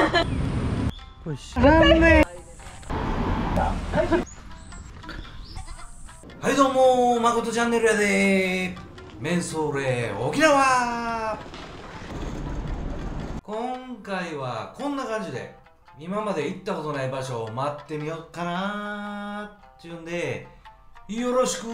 はいどうもまことチャンネルやでメンソーレ沖縄。今回はこんな感じで。今まで行ったことない場所を待ってみようかなっていうんでよろしく。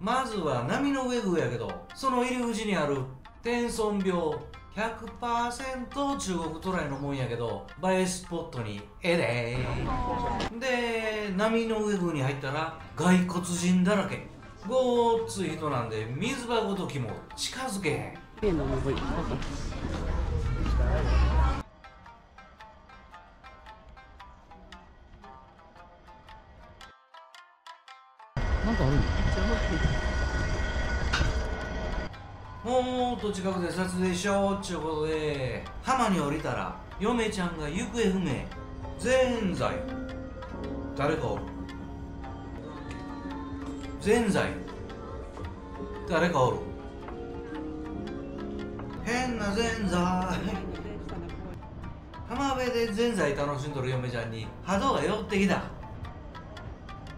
まずは波の上宮やけどその入り口にある天孫廟100%中国トライのもんやけど映えスポットにええで。で波の上宮に入ったら骸骨人だらけ。ごっつい人なんで水場ごときも近づけへんなん。と近くで撮影しようっちゅうことで浜に降りたら嫁ちゃんが行方不明。全在誰かおる。全在誰かおる。変な全在浜辺で全在楽しんどる嫁ちゃんに波動が寄ってきた。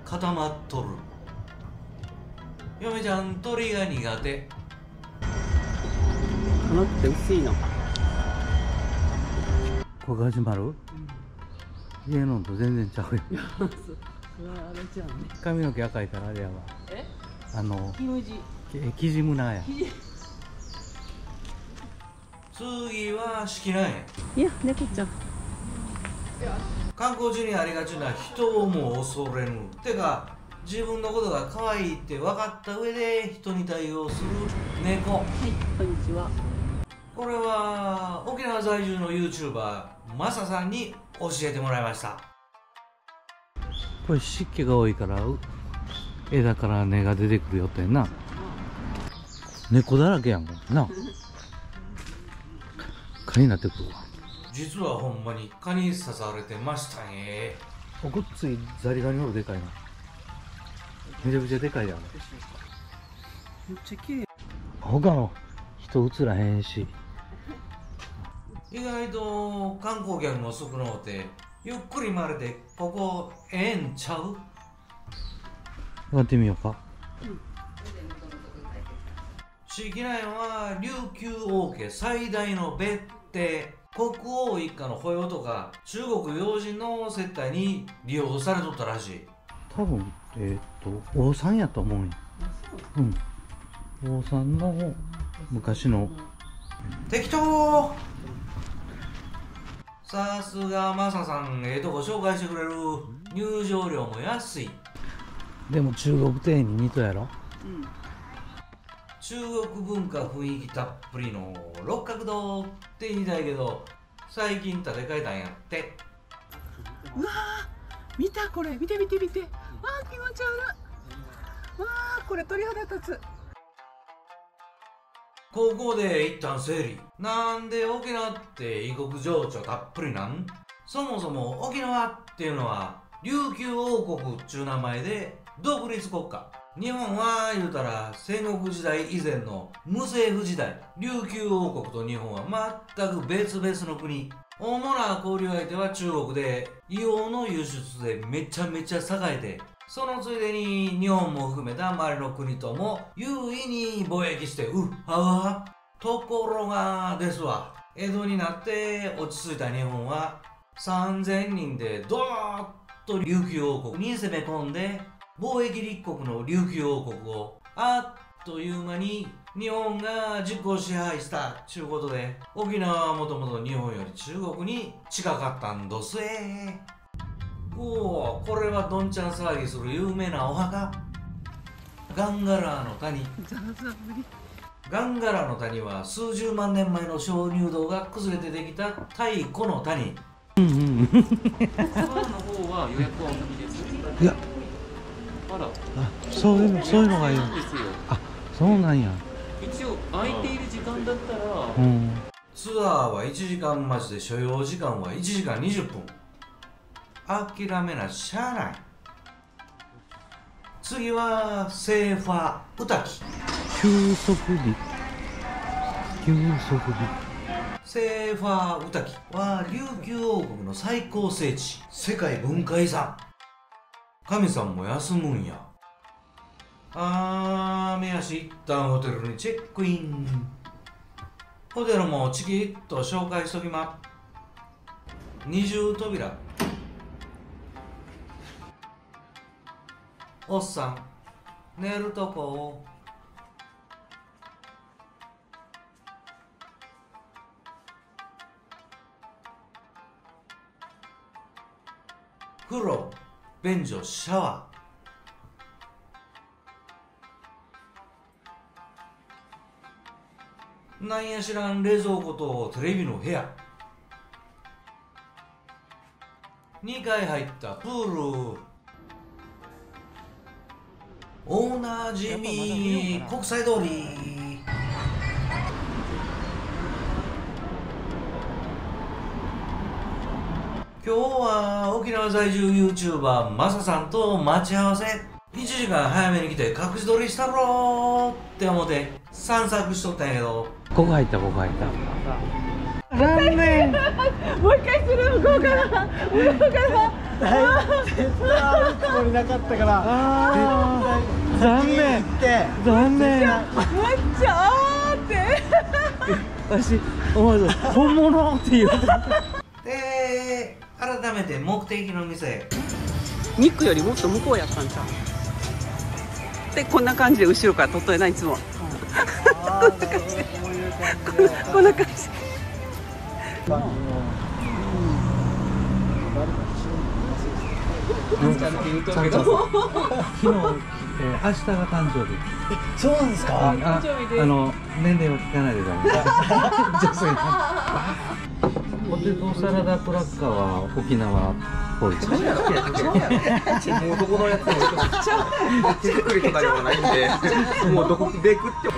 固まっとる。嫁ちゃん鳥が苦手。鼻って薄いのここ始まる、家のと全然ちゃうよそれはあれじゃんね。髪の毛赤いからあれやわ。え？あのキムジえキジムナーや次は式なんや。いや猫ちゃん。観光地にありがちな人をも恐れぬ。てか自分のことが可愛いって分かった上で人に対応する猫。はいこんにちはこれは沖縄在住の YouTuber マサさんに教えてもらいました。これ湿気が多いからう枝から根が出てくるよってんな。猫だらけやんもんな。蚊になってくるわ。実はほんまに蚊に刺されてましたねおごっついザリガニほどでかいな。めちゃくちゃでかいやんめっちゃ綺麗。他の人映らへんし意外と観光客も少のうてゆっくり回れてここええんちゃう？やってみようか。敷内は琉球王家最大の別邸国王一家の保養とか中国要人の接待に利用されとったらしい多分えっ、と王さん。やと思うん。やうん。王さん。の昔の適当さすがマサさんええとこ紹介してくれる。入場料も安い。でも中国庭園に似とやろ？うん。中国文化雰囲気たっぷりの六角堂って言いたいけど最近建て替えたんやって。うわー見たこれ。見て見て見て。わあ気持ち悪い。わあこれ鳥肌立つここで一旦整理。なんで沖縄って異国情緒たっぷりなん？そもそも沖縄っていうのは琉球王国っちゅう名前で独立国家。日本は言うたら戦国時代以前の無政府時代。琉球王国と日本は全く別々の国。主な交流相手は中国で。硫黄の輸出でめちゃめちゃ栄えて。そのついでに日本も含めた周りの国とも優位に貿易してうっははところがですわ。江戸になって落ち着いた日本は3000人でドーッと琉球王国に攻め込んで貿易立国の琉球王国をあっという間に日本が実効支配したちゅうことで沖縄はもともと日本より中国に近かったんどすえおおこれはどんちゃん騒ぎする有名なお墓。ガンガラーの谷。ザーザー無理ガンガラの谷は数十万年前の鍾乳洞が崩れてできた太古の谷。うんうんツアーの方は予約はお済みです。いやあら、あそういうのそういうのがいいなんですよ。あそうなんや。一応空いている時間だったら、うん。ツアーは1時間待ちで所要時間は1時間20分諦めなしゃあない。次はセーファー歌き休息日休息日セーファーウタキは琉球王国の最高聖地世界文化遺産。神さんも休むんや。あーめやし一旦ホテルにチェックイン。ホテルもチキッと紹介しときま。二重扉おっさん寝るとこ風呂便所シャワー。なんや知らん冷蔵庫とテレビの部屋。2階入ったプール。おなじみ国際通り。今日は沖縄在住 YouTuber マサさんと待ち合わせ。1時間早めに来て隠し撮りしたろーって思って散策しとったんやけど。ここ入ったここ入った。残念 もう一回する向こうから。向こうから絶対歩くつもりなかったから。残念。残念。めっちゃあーって。私思わず本物って言う。で改めて目的の店。肉よりもっと向こうやったんちゃう？でこんな感じで後ろから撮っといないつも。こんな感じ昨日、えー、明日が誕生日。そうなんですか？ああの年齢を聞かないでください。女性ポテトサラダクラッカーは沖縄っぽいですもうどこのやつも手作りとかでもないんで、もうどこで食っても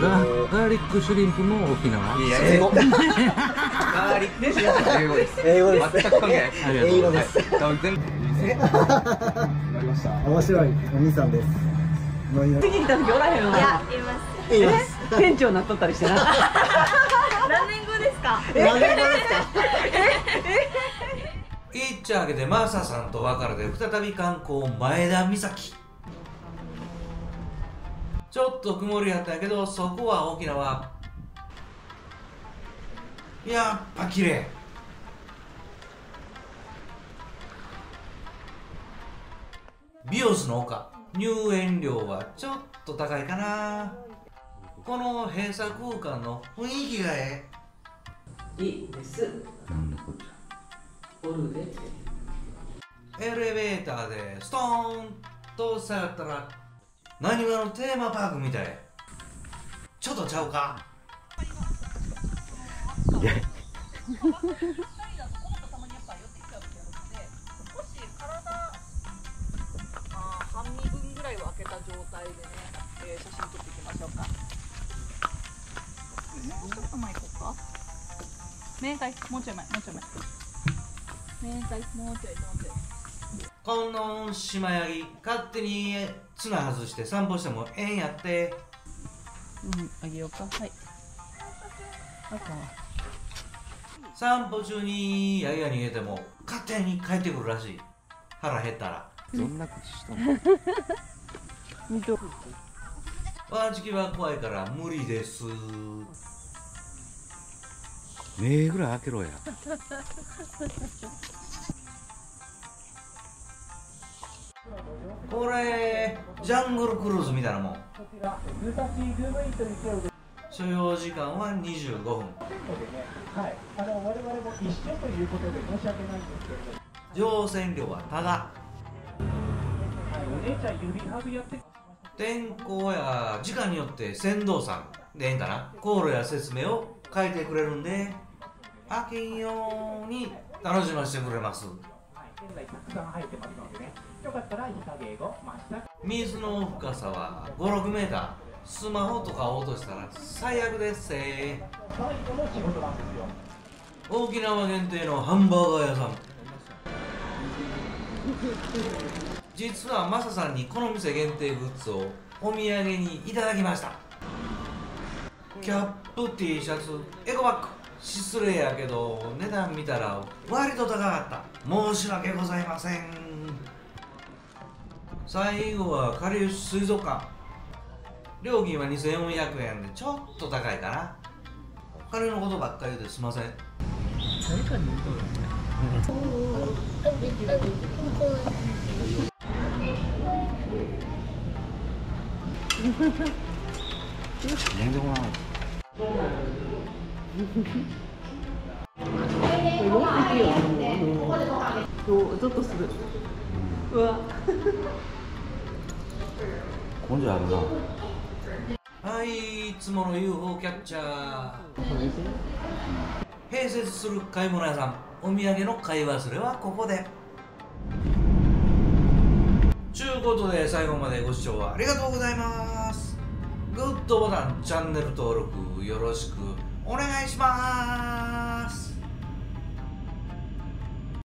ガガーリックシュリンプも沖縄いや英語。ガーリックです。英語です。英語です。全く関係ない。ありがとうございます。面白いお兄さんです。次来た時おらへんわいや、います。店長なっとったりしてなか。何年後ですか。いっちゃあげてマサさんと別れて再び観光前田岬。ちょっと曇りやったけどそこは沖縄。やっぱ綺麗。ビオスの丘。入園料はちょっと高いかな。この閉鎖空間の雰囲気がええいいです。なんだこっちゃ。おるでエレベーターでストーンと下がったら何話のテーマパークみたい。ちょっとちゃうか。半明太もうちょい前。もうちょい前。明太もうちょいもうちょい。この島ヤギ勝手に綱外して散歩してもええんやって。うんあげようか。はい。赤散歩中にヤギが逃げても勝手に帰ってくるらしい。腹減ったら。どんな口したの？見とワンチキは怖いから無理です目ぐらい開けろや。これジャングルクルーズみたいなもん。所要時間は25分。乗船料はただ天候や時間によって船頭さんでええんかな。航路や説明を書いてくれるんで飽きんように楽しませてくれます。水の深さは56メータースマホとか落としたら最悪ですせ沖縄限定のハンバーガー屋さん。実はマサさんにこの店限定グッズをお土産にいただきました。キャップ T シャツエコバッグ。失礼やけど値段見たら割と高かった。申し訳ございません。最後はかりゆし水族館。料金は2400円でちょっと高いかな。金のことばっかり言うすいません。全然来ないそうちょっとするうわ根性あるなはいいつもの UFO キャッチャー併設する買い物屋さんお土産の買い忘れはここでちゅうことで最後までご視聴ありがとうございますグッドボタンチャンネル登録よろしくお願いします。